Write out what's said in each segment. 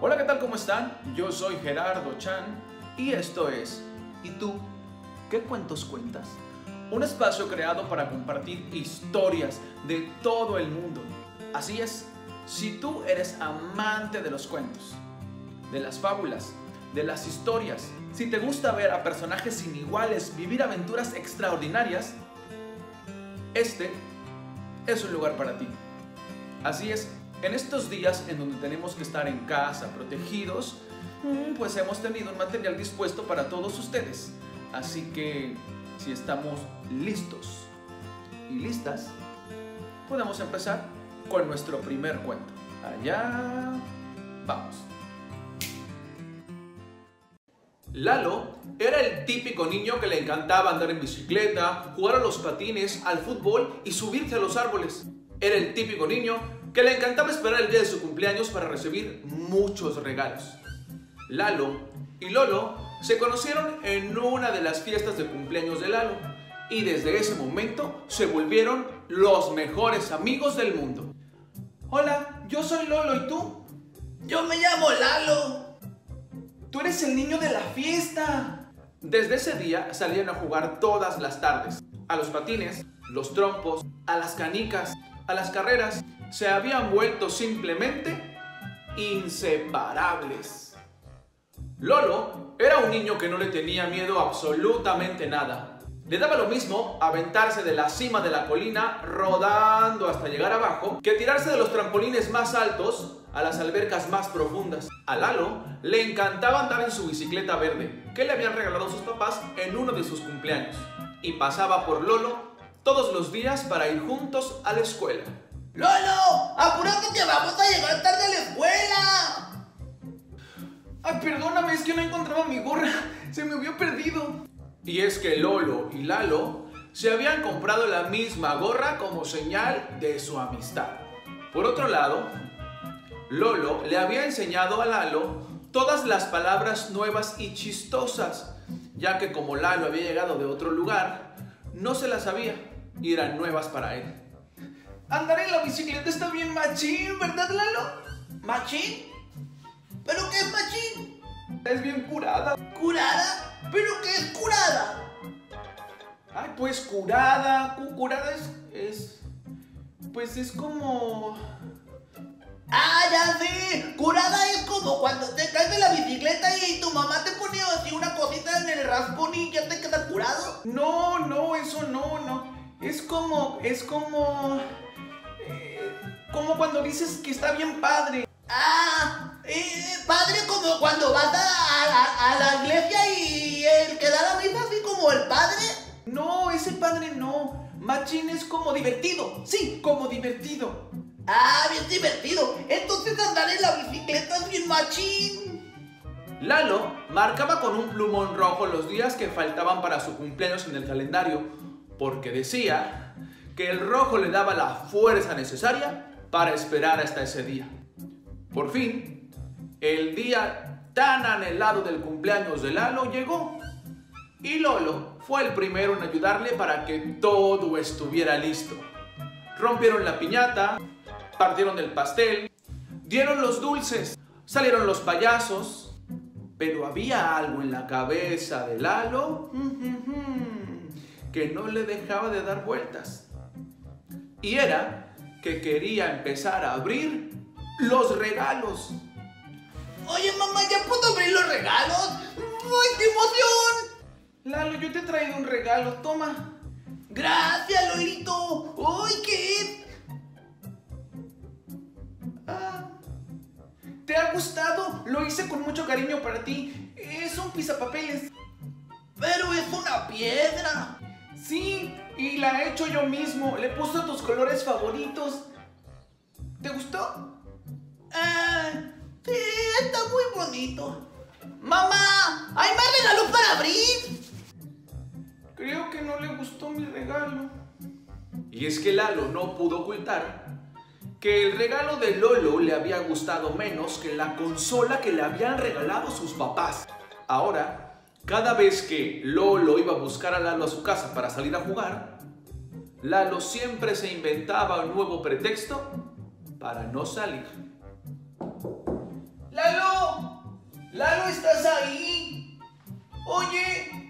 Hola, ¿qué tal? ¿Cómo están? Yo soy Gerardo Chan y esto es ¿Y tú? ¿Qué cuentos cuentas? Un espacio creado para compartir historias de todo el mundo. Así es, si tú eres amante de los cuentos, de las fábulas, de las historias, si te gusta ver a personajes sin iguales vivir aventuras extraordinarias, este es un lugar para ti. Así es, en estos días en donde tenemos que estar en casa, protegidos, mm, pues hemos tenido un material dispuesto para todos ustedes. Así que, si estamos listos y listas, podemos empezar con nuestro primer cuento. Allá vamos. Lalo era el típico niño que le encantaba andar en bicicleta, jugar a los patines, al fútbol y subirse a los árboles. Era el típico niño que le encantaba esperar el día de su cumpleaños para recibir muchos regalos. Lalo y Lolo se conocieron en una de las fiestas de cumpleaños de Lalo y desde ese momento se volvieron los mejores amigos del mundo. Hola, yo soy Lolo y tú. Yo me llamo Lalo. El niño de la fiesta. Desde ese día salían a jugar todas las tardes. A los patines, los trompos, a las canicas, a las carreras. Se habían vuelto simplemente inseparables. Lolo era un niño que no le tenía miedo absolutamente nada. Le daba lo mismo aventarse de la cima de la colina rodando hasta llegar abajo que tirarse de los trampolines más altos a las albercas más profundas. A Lalo le encantaba andar en su bicicleta verde que le habían regalado sus papás en uno de sus cumpleaños y pasaba por Lolo todos los días para ir juntos a la escuela. ¡Lolo! ¡Apúrate que vamos a llegar tarde a la escuela! Ay, perdóname, es que no encontraba mi gorra. Se me había perdido. Y es que Lolo y Lalo se habían comprado la misma gorra como señal de su amistad. Por otro lado, Lolo le había enseñado a Lalo todas las palabras nuevas y chistosas, ya que como Lalo había llegado de otro lugar, no se las sabía y eran nuevas para él. Andar en la bicicleta está bien machín, ¿verdad, Lalo? ¿Machín? ¿Pero qué es machín? Es bien curada. ¿Curada? ¿Pero qué es curada? Ay, pues curada. Cu- Curada es, es. Pues es como. ¡Ah, ya sé! Curada es como cuando te caes de la bicicleta y tu mamá te pone así una cosita en el raspón y ya te queda curado. No, no, eso no, no. Es como. Es como. eh, como cuando dices que está bien padre. ¡Ah! eh, padre como cuando vas a, a- a la iglesia y el que da la misa así como el padre. No, ese padre no. Machín es como divertido. Sí, como divertido. ¡Ah, bien divertido! Entonces andar en la bicicleta es bien machín. Lalo marcaba con un plumón rojo los días que faltaban para su cumpleaños en el calendario, porque decía que el rojo le daba la fuerza necesaria para esperar hasta ese día. Por fin, el día tan anhelado del cumpleaños de Lalo llegó. Y Lolo fue el primero en ayudarle para que todo estuviera listo. Rompieron la piñata, partieron el pastel, dieron los dulces, salieron los payasos, pero había algo en la cabeza de Lalo que no le dejaba de dar vueltas. Y era que quería empezar a abrir los regalos. Oye, mamá, ¿ya puedo abrir los regalos? ¡Ay, qué emoción! Lalo, yo te he traído un regalo, toma. Gracias, Lolito. ¡Ay, qué es! Ah, ¿Te ha gustado? Lo hice con mucho cariño para ti. Es un pisapapeles. Pero es una piedra. Sí, y la he hecho yo mismo. Le puse tus colores favoritos. ¿Te gustó? Sí, está muy bonito. ¡Mamá! ¡Hay más regalos para abrir! Creo que no le gustó mi regalo. Y es que Lalo no pudo ocultar que el regalo de Lolo le había gustado menos que la consola que le habían regalado sus papás. Ahora, Cada vez que Lolo iba a buscar a Lalo a su casa para salir a jugar, Lalo siempre se inventaba un nuevo pretexto para no salir. ¡Lalo! ¡Lalo, estás ahí! Oye,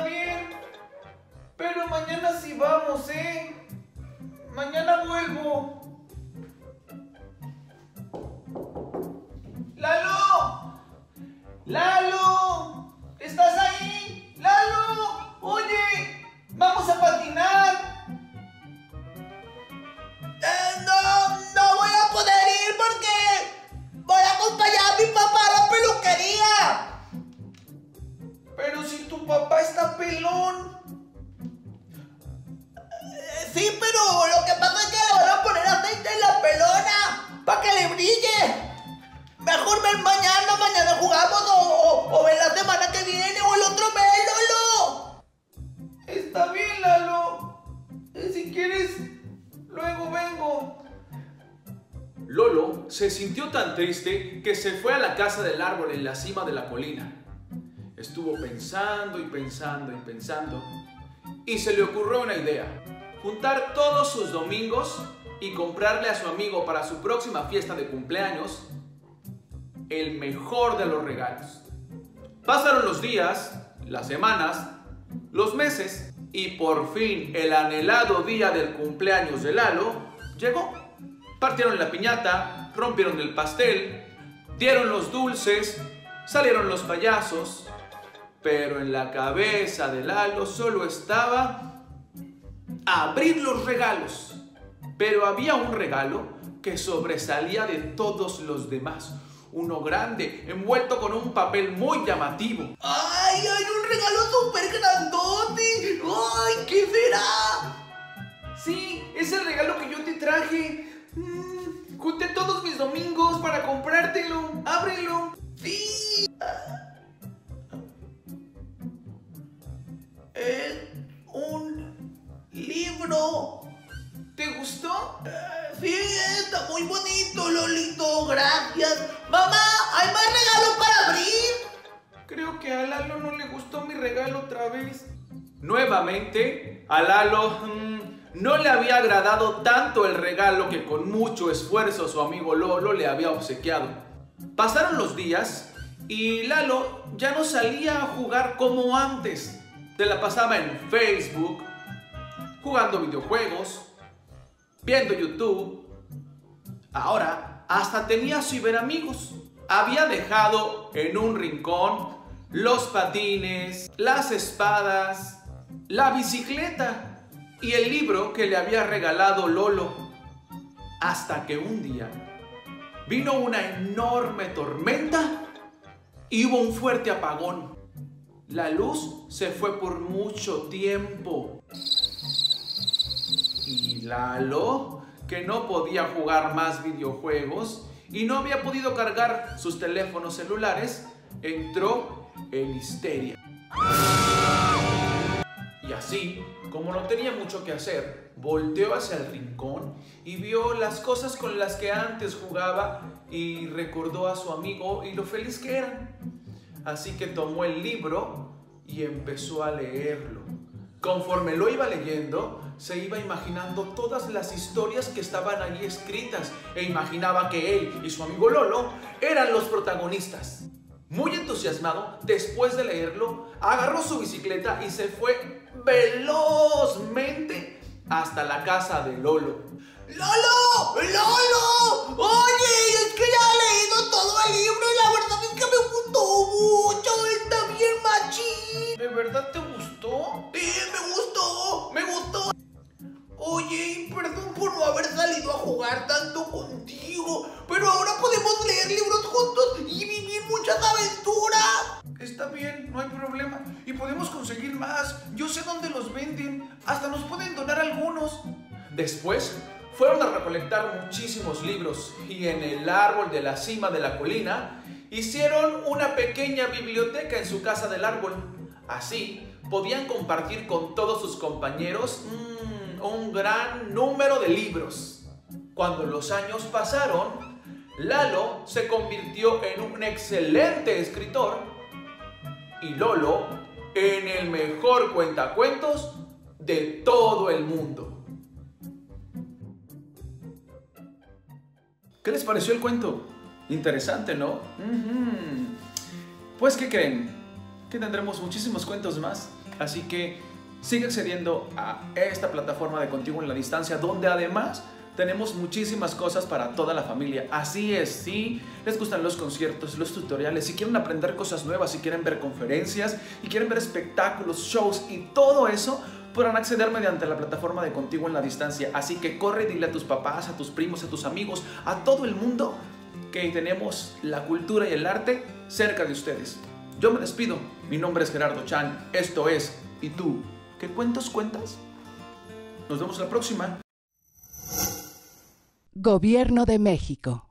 bien. Pero mañana sí vamos, ¿eh? Mañana vuelvo. ¡Lalo! ¡Lalo! ¿Estás ahí? ¡Lalo! Oye, vamos a patinar. Se sintió tan triste que se fue a la casa del árbol en la cima de la colina. Estuvo pensando y pensando y pensando y se le ocurrió una idea. Juntar todos sus domingos y comprarle a su amigo para su próxima fiesta de cumpleaños el mejor de los regalos. Pasaron los días, las semanas, los meses y por fin el anhelado día del cumpleaños de Lalo llegó. Partieron la piñata, rompieron el pastel, dieron los dulces, salieron los payasos, pero en la cabeza de Lalo solo estaba abrir los regalos. Pero había un regalo que sobresalía de todos los demás. Uno grande, envuelto con un papel muy llamativo. ¡Ay, hay un regalo súper grandote! ¡Ay, qué será! Sí, es el regalo que yo te traje. Mm, junté todos mis domingos para comprártelo. ¡Ábrelo! ¡Sí! Es un libro. ¿Te gustó? sí, está muy bonito, Lolito. Gracias. Mamá, ¿hay más regalos para abrir? Creo que a Lalo no le gustó mi regalo otra vez. Nuevamente, a Lalo mm, no le había agradado tanto el regalo que con mucho esfuerzo su amigo Lolo le había obsequiado. Pasaron los días y Lalo ya no salía a jugar como antes. Se la pasaba en Facebook, jugando videojuegos, viendo YouTube. Ahora hasta tenía ciberamigos. Había dejado en un rincón los patines, las espadas, la bicicleta y el libro que le había regalado Lolo. Hasta que un día vino una enorme tormenta y hubo un fuerte apagón. La luz se fue por mucho tiempo. Y Lalo, que no podía jugar más videojuegos y no había podido cargar sus teléfonos celulares, entró en histeria. Así, como no tenía mucho que hacer, volteó hacia el rincón y vio las cosas con las que antes jugaba y recordó a su amigo y lo feliz que eran. Así que tomó el libro y empezó a leerlo. Conforme lo iba leyendo, se iba imaginando todas las historias que estaban allí escritas e imaginaba que él y su amigo Lolo eran los protagonistas. Muy entusiasmado, después de leerlo, agarró su bicicleta y se fue velozmente hasta la casa de Lolo. ¡Lolo! ¡Lolo! Oye, es que ya he leído todo el libro y la verdad es que me gustó mucho. Está bien machín. ¿De verdad te gustó? Sí, me gustó, me gustó. Oye, perdón por no haber salido a jugar tanto contigo, pero ahora podemos leer libros juntos y vivir muchas aventuras. Está bien, no hay problema. Y podemos conseguir más. Yo sé dónde los venden. Hasta nos pueden donar algunos. Después fueron a recolectar muchísimos libros y en el árbol de la cima de la colina hicieron una pequeña biblioteca en su casa del árbol. Así podían compartir con todos sus compañeros mmm, un gran número de libros. Cuando los años pasaron, Lalo se convirtió en un excelente escritor y Lolo en el mejor cuentacuentos de todo el mundo. ¿Qué les pareció el cuento? Interesante, ¿no? Pues, ¿qué creen? Que tendremos muchísimos cuentos más. Así que sigue accediendo a esta plataforma de Contigo en la Distancia, donde además tenemos muchísimas cosas para toda la familia. Así es, si les gustan los conciertos, los tutoriales, si quieren aprender cosas nuevas, si quieren ver conferencias, y quieren ver espectáculos, shows y todo eso, podrán acceder mediante la plataforma de Contigo en la Distancia. Así que corre y dile a tus papás, a tus primos, a tus amigos, a todo el mundo que tenemos la cultura y el arte cerca de ustedes. Yo me despido. Mi nombre es Gerardo Chan. Esto es ¿Y tú? ¿Qué cuentos cuentas? Nos vemos la próxima. Gobierno de México.